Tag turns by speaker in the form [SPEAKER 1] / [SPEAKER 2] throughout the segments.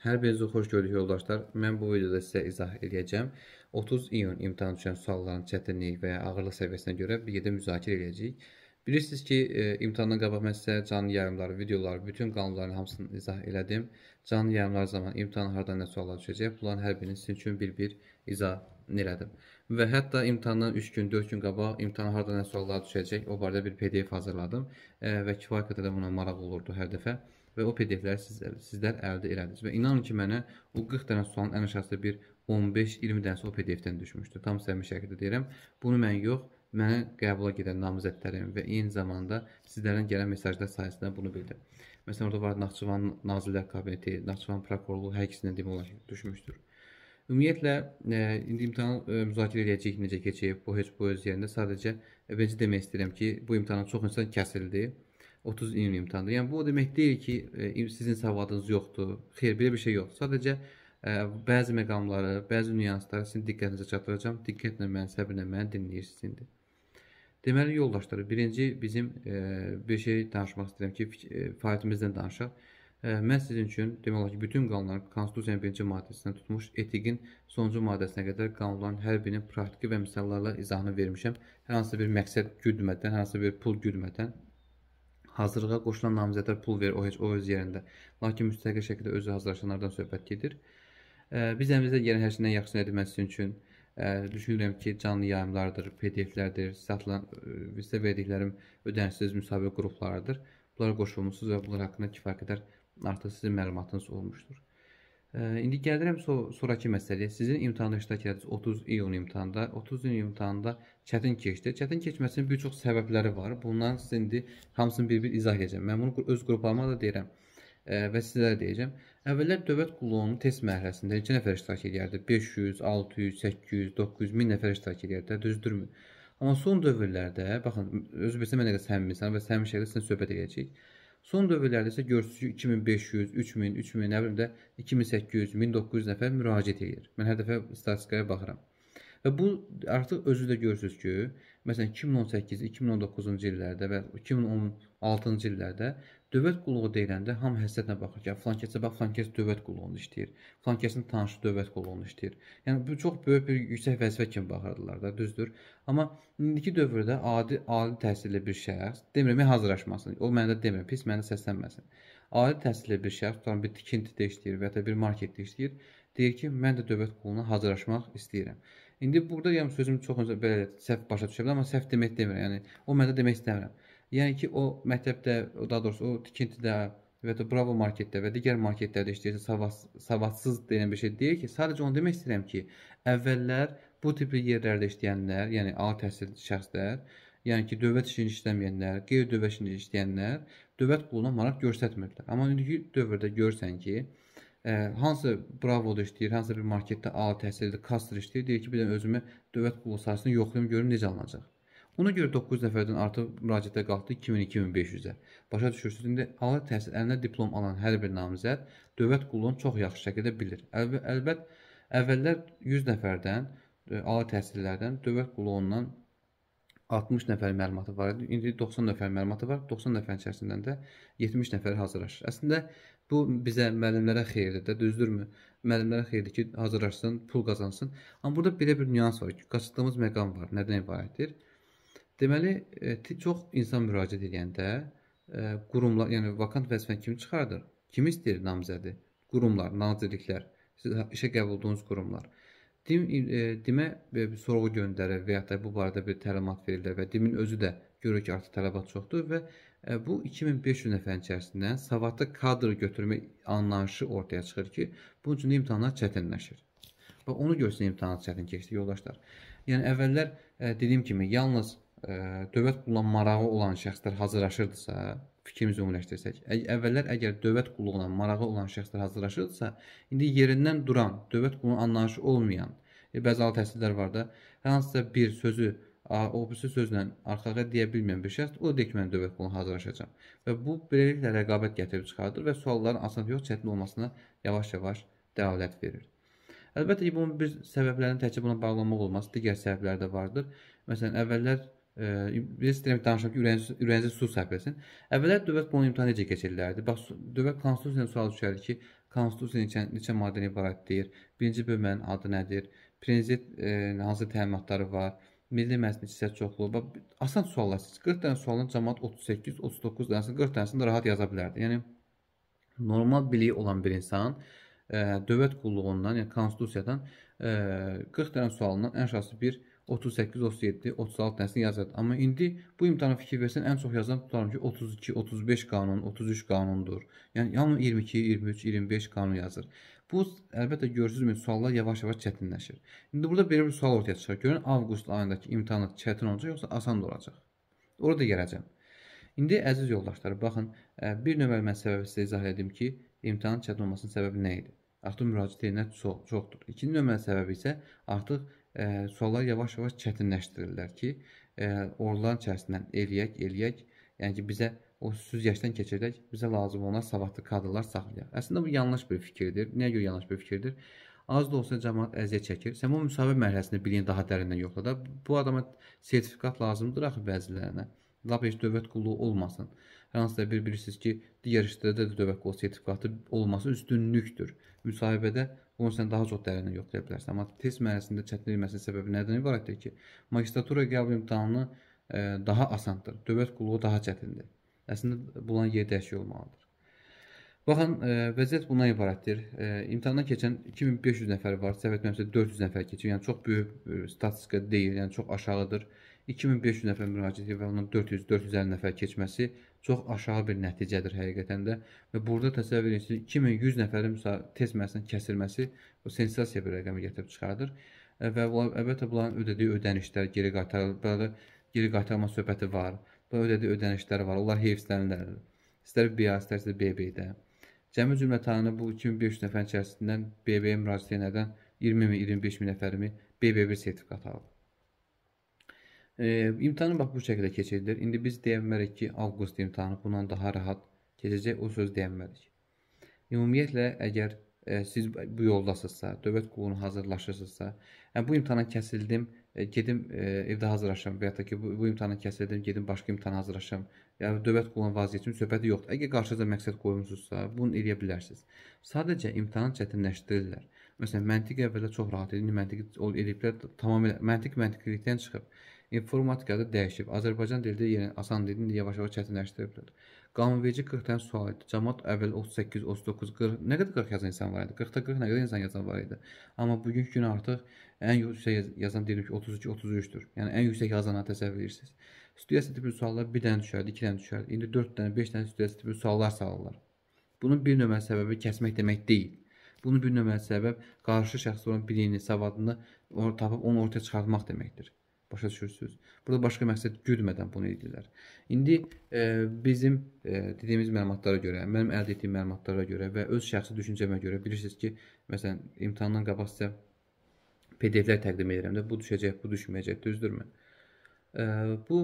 [SPEAKER 1] Hər birinizə xoş gördük yoldaşlar. Mən bu videoda sizə izah edəcəm. 30 iyun imtahan düşən sualların çətinlik və ya ağırlıq səviyyəsinə görə bir yerdə müzakirə edəcəyik. Bilirsiniz ki, e, imtahandan qabaq mən sizə canlı yayımları, videoları, bütün qanunların hamısını izah elədim. Canlı yayımlar zamanı imtahan hardan nə suallar düşəcək, bunların hər birini sizin üçün bir-bir izah elədim. Və hətta imtahandan 3 gün, 4 gün qabaq imtahan hardan nə suallar düşəcək, o barədə bir PDF hazırladım e, və kifayət qədər də buna maraq olurdu hər dəfə və o PDF-ləri sizlər, sizlər əldə elədiniz. Və inanın ki, mənə o 40 dənə sualın ən aşağısı bir 15-20 dənəsi o PDF-dən düşmüşdür. Tam səmimi şəkildə deyirəm. Bunu mən yox, mənə qəbula gedən namizədlərim və eyni zamanda sizlərdən gələn mesajlar sayəsində bunu bildim. Məsələn, orada var Naxçıvan Nazirlər Kabineti, Naxçıvan prokurorluğu hər ikisindən demək olar düşmüşdür. Ümumiyyətlə, e, indi imtahan e, müzakirə edəcəyik, necə keçib, bu heç bu öz yerində. Sadəcə, e, birinci demək istəyirəm ki, bu imtahanın çox insan kəsildi. 30 iyun imtahanıdır. Yəni bu o demək deyil ki, e, sizin savadınız yoxdur. Xeyr, belə bir şey yox. Sadəcə e, bəzi məqamları, bəzi nüansları sizin diqqətinizə çatdıracağam. Diqqətlə məni, səbirlə məni dinləyirsiniz indi. Deməli yoldaşlar, birinci bizim e, bir şey danışmaq istəyirəm ki, fəaliyyətimizdən danışaq. Mən sizin üçün demək olar ki, bütün qanunların Konstitusiyanın 1-ci maddəsindən tutmuş etiqin sonuncu maddəsinə qədər qanunların hər birinin praktiki və misallarla izahını vermişəm. Hər hansı bir məqsəd güdmədən, hər hansı bir pul güdmədən hazırlığa qoşulan namizədlər pul verir, o heç o öz yerində. Lakin müstəqil şəkildə özü hazırlaşanlardan söhbət gedir. Biz əlimizdə gələn hər şeydən yaxşısını etməsi üçün düşünürəm ki, canlı yayımlardır, PDF-lərdir, satılan bizə verdiklərim ödənişsiz müsahibə qruplarıdır. Bunlara qoşulmusunuz və bunlar haqqında kifayət qədər artıq sizin məlumatınız olmuşdur. İndi gəlirəm so sonrakı məsələyə. Sizin imtahanda iştirak etdiyiniz 30 iyun imtahanda, 30 iyun imtahanında çətin keçdi. Çətin keçməsinin bir çox səbəbləri var. Bundan sizə indi hamısını bir-bir izah edəcəm. Mən bunu öz qruplarıma da deyirəm və sizə də deyəcəm. Əvvəllər dövlət qulluğunun test mərhələsində neçə nəfər iştirak edirdi? 500, 600, 800, 900, 1000 nəfər iştirak edirdi, düzdürmü? Amma son dövrlərdə, baxın, özü bilsə mən nə qədər səmimisən və səmimi şəkildə sizlə söhbət edəcəyik. Son dövrlərdə isə görürsünüz ki, 2500, 3000, 3000, nə bilim də 2800, 1900 nəfər müraciət edir. Mən hər dəfə statistikaya baxıram. Və bu artıq özü də görürsünüz ki, məsələn 2018, 2019-cu illərdə və 2016-cı illərdə Dövlət qulluğu deyiləndə hamı həsrətlə baxır ki, filan kəsə bax, filan kəs dövlət qulluğunda işləyir. Filan kəsin tanışı dövlət qulluğunda işləyir. Yəni bu çox böyük bir yüksək vəzifə kimi baxırdılar da, düzdür. Amma indiki dövrdə adi ali təhsilli bir şəxs, demirəm hazırlaşmasın. O məndə demirəm, pis məndə səslənməsin. Ali təhsilli bir şəxs tutan bir tikintidə işləyir və ya da bir marketdə işləyir, deyir ki, mən də dövlət qulluğuna hazırlaşmaq istəyirəm. İndi burada yəni sözüm çox belə səhv başa düşə bilər, amma səhv demək demirəm. Yəni o məndə demək istəmirəm. Yəni ki, o məktəbdə, daha doğrusu o tikintidə və ya Bravo marketdə və digər marketlərdə işləyirsə savad, savadsız deyilən bir şey deyil ki, sadəcə onu demək istəyirəm ki, əvvəllər bu tipli yerlərdə işləyənlər, yəni ali təhsilli şəxslər, yəni ki, dövlət işini işləməyənlər, qeyri-dövlət işini işləyənlər dövlət quluna maraq göstərmirdilər. Amma indiki dövrdə görsən ki, ə, e, hansı Bravo-da işləyir, hansı bir marketdə ali təhsilli kasser işləyir, deyir ki, bir də özümü dövlət qulu sayəsində yoxlayım, görüm necə alınacaq. Buna görə 9 nəfərdən artıq müraciətə qalxdı 2000-2500-ə. Başa düşürsünüz, indi ali təhsil əlində diplom alan hər bir namizəd dövlət qulluğunu çox yaxşı şəkildə bilir. Əl əlbət əvvəllər 100 nəfərdən e, ali təhsillərdən dövlət qulluğundan 60 nəfər məlumatı var idi. İndi 90 nəfər məlumatı var. 90 nəfərin içərisindən də 70 nəfər hazırlaşır. Əslində bu bizə müəllimlərə xeyirdir də, düzdürmü? Müəllimlərə xeyirdir ki, hazırlaşsın, pul qazansın. Amma burada belə bir nüans var ki, qaçdığımız məqam var. Nədən ibarətdir? Deməli, e, çox insan müraciət edəndə e, qurumlar, yəni vakant vəzifəni kim çıxardır? Kim istəyir namizədi? Qurumlar, nazirliklər, siz işə qəbul olduğunuz qurumlar. Dim, e, dimə bir sorğu göndərir və ya da bu barədə bir təlimat verirlər və dimin özü də görür ki, artıq tələbat çoxdur və bu 2500 nəfərin içərisindən savadlı kadr götürmə anlayışı ortaya çıxır ki, bunun üçün imtahanlar çətinləşir. Və onu görsün imtahanlar çətin keçdi yoldaşlar. Yəni əvvəllər dediyim kimi yalnız dövlət qulluğuna marağı olan şəxslər hazırlaşırdısa, fikrimizi ümumiləşdirsək, əvvəllər əgər dövlət qulluğuna marağı olan şəxslər hazırlaşırdısa, indi yerindən duran, dövlət qulluğuna anlayışı olmayan, e, bəzi ali təhsillər var da, hər hansısa bir sözü o birisi sözlə arxağa deyə bilməyən bir şəxs, o deyir ki, mən dövlət qulluğuna hazırlaşacağam. Və bu beləliklə rəqabət gətirib çıxardır və sualların asan yox, çətin olmasına yavaş-yavaş dəlalət verir. Əlbəttə ki, bunun bir səbəblərini təkcə buna bağlamaq olmaz, digər səbəblər də vardır. Məsələn, əvvəllər Biz istəyirəm danışaq ki, ürəyiniz, ürəyinizə su səpləsin. Əvvəllər dövlət qulluğu imtahanı necə keçirilirdi? Bax, dövlət konstitusiyasında sual düşərdi ki, Konstitusiya neçə maddədən ibarətdir? Birinci bölmənin adı nədir? Prezident e, hansı təminatları var? Milli Məclis hissəsi çoxluğu. Bax, asan suallar. 40 dənə sualın cəmaət 38, 39 dənəsini, 40 dənəsini rahat yaza bilərdi. Yəni normal biliyi olan bir insan ə, dövlət qulluğundan, yəni konstitusiyadan ə, 40 dənə sualından ən aşağısı 1 38, 37, 36 dənəsini yazırdı. Amma indi bu imtahana fikir versən ən çox yazan tutaram ki 32, 35 qanun, 33 qanundur. Yəni yalnız 22, 23, 25 qanun yazır. Bu əlbəttə görürsünüzmü suallar yavaş-yavaş çətinləşir. İndi burada belə bir sual ortaya çıxır. Görün avqust ayındakı imtahanat çətin olacaq yoxsa asan olacaq? Orada gələcəm. İndi əziz yoldaşlar, baxın, bir nömrəli mən səbəbi sizə izah edim ki, imtahanın çətin olmasının səbəbi nə idi? Artıq müraciət edənlər çox, çoxdur. İkinci nömrəli səbəbi isə artıq ə, suallar yavaş-yavaş çətinləşdirirlər ki, ə, oraların içərisindən eləyək, eləyək, yəni ki, bizə o süzgəcdən keçirdək, bizə lazım olan savadlı kadrlar saxlayaq. Əslində bu yanlış bir fikirdir. Nəyə görə yanlış bir fikirdir? Az da olsa cəmaət əziyyət çəkir. Sən bu müsahibə mərhələsində biliyin daha dərindən yoxla da. Bu adama sertifikat lazımdır axı bəzilərinə. Lap heç dövlət qulluğu olmasın. Hər hansısa bir bilirsiniz ki, digər işlərdə də dövlət qulluğu sertifikatı olması üstünlükdür. Müsahibədə bunu sən daha çox dərindən yoxlaya bilərsən. Amma test mərhələsində çətinlik olmasının səbəbi nədən ibarətdir ki, magistratura qəbul imtahanı ə, daha asandır. Dövlət qulluğu daha çətindir. Əslində bunların yeri dəyişik olmalıdır. Baxın, ə, vəziyyət bundan ibarətdir. Ə, imtahandan keçən 2500 nəfər var, səhv etmirəmsə 400 nəfər keçir. Yəni çox böyük ə, statistika deyil, yəni çox aşağıdır. 2500 nəfər müraciət edir və ondan 400-450 nəfər keçməsi çox aşağı bir nəticədir həqiqətən də. Və burada təsəvvür edirsiniz 2100 nəfərin test mərhələsinin kəsilməsi bu sensasiya bir rəqəmə gətirib çıxardır. Və əlbəttə bunların ödədiyi ödənişlər geri qaytarılır. Geri qaytarma söhbəti var. Bu ödədiyi ödənişlər var. Onlar heyfslənirlər. İstər BA, istərsə BB-də. Cəmi cümlətanı bu 2500 nəfərin içərisindən BB-yə müraciət edənlərdən 20 min, 25 min nəfərimi BB1 sertifikat alıb. E, imtahanı bax bu şəkildə keçirilir. İndi biz deyə bilmərik ki, avqust imtahanı bundan daha rahat keçəcək. O söz deyə bilmərik. Ümumiyyətlə, əgər e, siz bu yoldasınızsa, dövlət qulluğuna hazırlaşırsınızsa, yəni bu imtahana kəsildim, e, gedim e, evdə hazırlaşam və ya da ki, bu, bu imtahana kəsildim, gedim başqa imtahana hazırlaşam. Yəni dövlət qulluğuna vaziyətin söhbəti yoxdur. Əgər qarşınıza məqsəd qoymusunuzsa, bunu eləyə bilərsiniz. Sadəcə imtahanı çətinləşdirirlər. Məsələn, məntiq əvvəldə çox rahat idi, indi məntiqi eləyiblər, tamamilə məntiq məntiqlikdən çıxıb. İnformatikada dəyişib. Azərbaycan dilində yenə asan dilini indi yavaş-yavaş çətinləşdiriblər. Qanunverici 40 dənə sual idi. Cəmaət əvvəl 38, 39, 40, nə qədər 40 yazan insan var idi? 40-da 40 nə qədər insan yazan var idi? Amma bugünkü gün artıq ən yüksək yazan dedim ki 32, 33-dür. Yəni ən yüksək yazanı təsəvvür edirsiniz. Studiyası tipli suallar bir dənə düşərdi, iki dənə düşərdi. İndi 4 dənə, 5 dənə studiyası tipli suallar salırlar. Bunun bir nömrəli səbəbi kəsmək demək deyil. Bunun bir nömrəli səbəb qarşı şəxs olan biliyini, savadını tapıb onu ortaya çıxartmaq deməkdir. Başa düşürsüz? Burada başqa məqsəd güdmədən bunu edirlər. İndi e, bizim e, dediyimiz məlumatlara görə, mənim əldə etdiyim məlumatlara görə və öz şəxsi düşüncəmə görə bilirsiniz ki, məsələn, imtahandan qabaq sizə PDF-lər təqdim edirəm də, bu düşəcək, bu düşməyəcək, düzdürmü? E, bu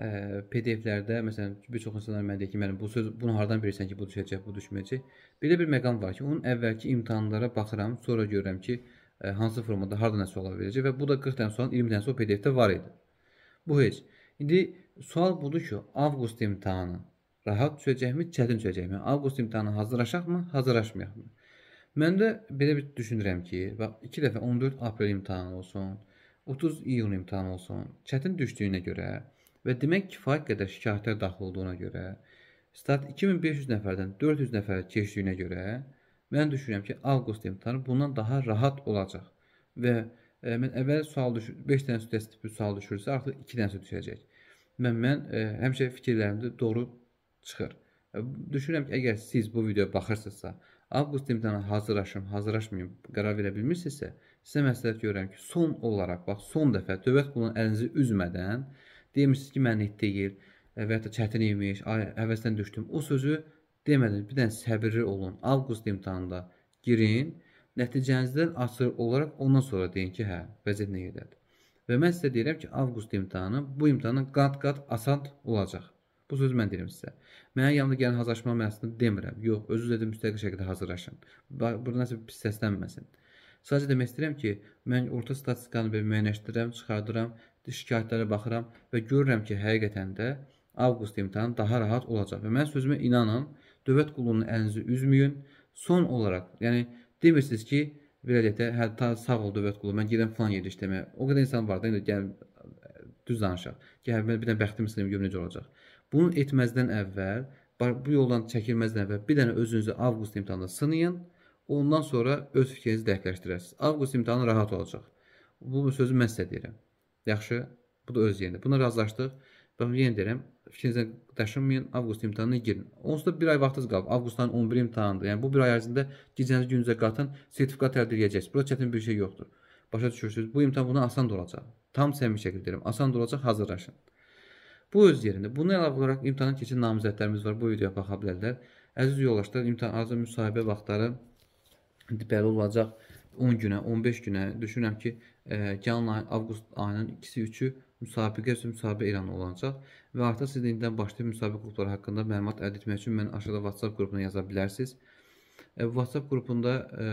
[SPEAKER 1] e, PDF-lərdə məsələn bir çox insanlar mənə deyir ki, müəllim bu söz bunu hardan bilirsən ki, bu düşəcək, bu düşməyəcək? Belə bir məqam var ki, onun əvvəlki imtahanlara baxıram, sonra görürəm ki, hansı formada harda nə suallar verəcək və bu da 40 dənə sualın 20 dənəsi o PDF-də var idi. Bu heç. İndi sual budur ki, avqust imtahanı rahat düşəcəkmi, çətin düşəcəkmi? Avqust imtahanı hazırlaşaqmı, hazırlaşmayaqmı? Mən də belə bir düşünürəm ki, bax 2 dəfə 14 aprel imtahanı olsun, 30 iyun imtahanı olsun, çətin düşdüyünə görə və demək kifayət qədər şikayətlər daxil olduğuna görə, start 2500 nəfərdən 400 nəfərə keçdiyinə görə Mən düşünürəm ki, avqust imtahanı bundan daha rahat olacaq. Və e, mən əvvəl sual düşür, 5 dənə test tipi sual düşürsə, artıq 2 dənəsi düşəcək. Mən mən e, həmişə fikirlərimdə doğru çıxır. E, düşünürəm ki, əgər siz bu videoya baxırsınızsa, avqust imtahanı hazırlaşım, hazırlaşmayım qərar verə bilmirsinizsə, sizə məsləhət görürəm ki, son olaraq, bax, son dəfə dövlət qulunun əlinizi üzmədən deyirsiniz ki, mənlik deyil e, və ya da çətin imiş, ay, həvəsdən düşdüm. O sözü demədən bir dənə səbirli olun. Avqust imtahanında girin. Nəticənizdən asılı olaraq ondan sonra deyin ki, hə, vəziyyət nə qədərdir. Və mən sizə deyirəm ki, avqust imtahanı bu imtahandan qat-qat asan olacaq. Bu sözü mən deyirəm sizə. Mənə yanında gələn hazırlaşma məhsulunu demirəm. Yox, özünüz də müstəqil şəkildə hazırlaşın. Burada nəsə pis səslənməsin. Sadəcə demək istəyirəm ki, mən orta statistikanı bir müəyyənləşdirirəm, çıxardıram, şikayətlərə baxıram və görürəm ki, həqiqətən də avqust imtahanı daha rahat olacaq. Və mən sözümə inanın, Dövlət qulluğunun əlinizi üzməyin Son olaraq, yəni demirsiniz ki, belə deyək də, hə ta sağ ol dövlət qulu, mən gedirəm falan yerdə işləməyə. O qədər insan var da, indi gəl düz danışaq. Gəl mən bir dənə bəxtim istəyirəm görüm necə olacaq. Bunu etməzdən əvvəl, bu yoldan çəkilməzdən əvvəl bir dənə özünüzü avqust imtahanında sınayın. Ondan sonra öz fikrinizi dəqiqləşdirəsiniz. Avqust imtahanı rahat olacaq. Bu sözü mən sizə deyirəm. Yaxşı, bu da öz yerində. Buna razılaşdıq. Bax, yenə deyirəm, fikrinizə daşınmayın, avqust imtahanına girin. Onsuz da bir ay vaxtınız qalıb. Avqustdan 11 imtahandır. Yəni bu bir ay ərzində gecənizi gününüzə qatın, sertifikat əldə edəcəksiniz. Burada çətin bir şey yoxdur. Başa düşürsünüz? Bu imtahan buna asan da olacaq. Tam səmimi şəkildə deyirəm. Asan da olacaq, hazırlaşın. Bu öz yerində. Bundan əlavə olaraq imtahan keçən namizədlərimiz var. Bu videoya baxa bilərlər. Əziz yoldaşlar, imtahan azı müsahibə vaxtları belə olacaq 10 günə, 15 günə. Düşünürəm ki, e, gələn ay avqust ayının 2-si, 3-ü müsabiqə üzrə müsahibə elan olunacaq və artıq siz indidən başlayıb müsabiqə qrupları haqqında məlumat əldə etmək üçün mən aşağıda WhatsApp qrupuna yaza bilərsiniz. E, WhatsApp qrupunda e,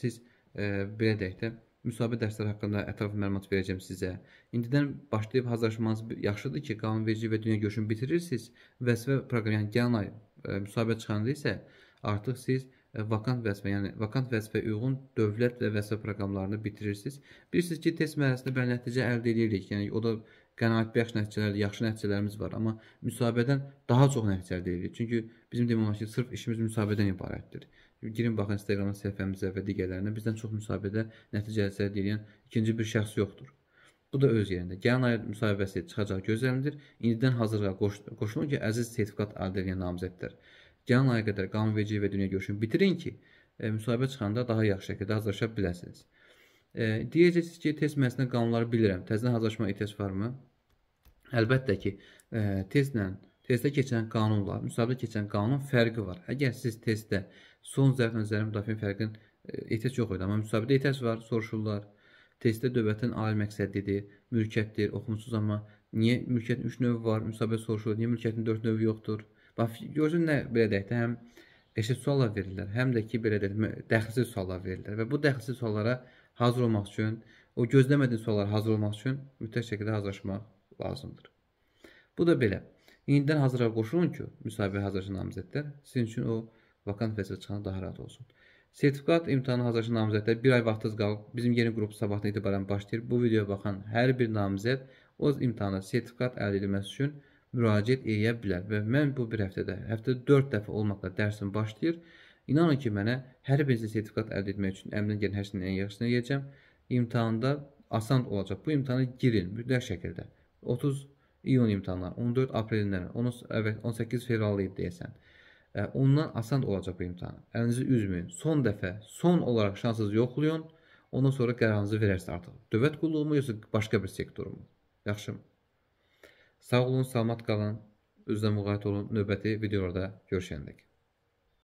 [SPEAKER 1] siz e, belə deyək də müsahibə dərsləri haqqında ətraflı məlumat verəcəm sizə. İndidən başlayıb hazırlaşmanız yaxşıdır ki, qanunverici və dünya görüşünü bitirirsiniz. Vəzifə proqramı, yəni gələn ay e, müsahibə çıxanda isə artıq siz vakant vəzifə, yəni vakant vəzifəyə uyğun dövlət və vəzifə proqramlarını bitirirsiniz. Bilirsiniz ki, test mərhələsində belə nəticə əldə edirik. Yəni o da qənaətbəxş nəticələr, yaxşı nəticələrimiz var, amma müsahibədən daha çox nəticə əldə edirik. Çünki bizim demək olar ki, sırf işimiz müsahibədən ibarətdir. Girin baxın Instagram səhifəmizə və digərlərinə. Bizdən çox müsahibədə nəticə əldə edən ikinci bir şəxs yoxdur. Bu da öz yerində. Gələn ay müsahibəsi çıxacaq gözlənilir. İndidən hazırlığa qoş qoşulun ki, əziz sertifikat əldə edən namizədlər. Gələn aya qədər qanunverici və dünya görüşünü bitirin ki, e, müsahibə çıxanda daha yaxşı şəkildə hazırlaşa biləsiniz. E, deyəcəksiniz ki, test məhzində qanunları bilirəm. Təzədən hazırlaşma ehtiyac varmı? Əlbəttə ki, e, testlə testdə keçən qanunla müsabiqə keçən qanunun fərqi var. Əgər siz testdə son zərf nəzəri müdafiə fərqin e, ehtiyac yox idi, amma müsabiqədə ehtiyac var, soruşurlar. Testdə dövlətin ali məqsədidir, mülkiyyətdir, oxumursuz amma niyə mülkiyyətin 3 növü var, müsabiqə soruşulur, niyə mülkiyyətin 4 növü yoxdur? Bax, görün nə belə deyək də, həm qəşəng suallar verirlər, həm də ki, belə deyək, dəxilsiz suallar verirlər və bu dəxilsiz suallara hazır olmaq üçün, o gözləmədiyin suallara hazır olmaq üçün mütləq şəkildə hazırlaşmaq lazımdır. Bu da belə. İndidən hazıra qoşulun ki, müsahibəyə hazırlaşan namizədlər sizin üçün o vakant vəzifə çıxana daha rahat olsun. Sertifikat imtahanı hazırlaşan namizədlər bir ay vaxtınız qalıb. Bizim yeni qrup sabahdan etibarən başlayır. Bu videoya baxan hər bir namizəd o imtahana sertifikat əldə edilməsi üçün müraciət edə bilər və mən bu bir həftədə, həftədə 4 dəfə olmaqla dərsim başlayır. İnanın ki, mənə hər birinizə sertifikat əldə etmək üçün əmrindən gələn hər şeyin ən yaxşısını edəcəm. İmtahanda asan olacaq. Bu imtahana girin mütləq şəkildə. 30 iyun imtahanı, 14 aprelindən, 18 fevral idi deyəsən. Ondan asan olacaq bu imtahan. Əlinizi üzməyin. Son dəfə, son olaraq şansınızı yoxlayın. Ondan sonra qərarınızı verərsiniz artıq. Dövlət qulluğumu yoxsa başqa bir sektorumu? Yaxşı. Sağ olun, salamat qalın. Özünə müğayət olun. Növbəti videolarda görüşəndək.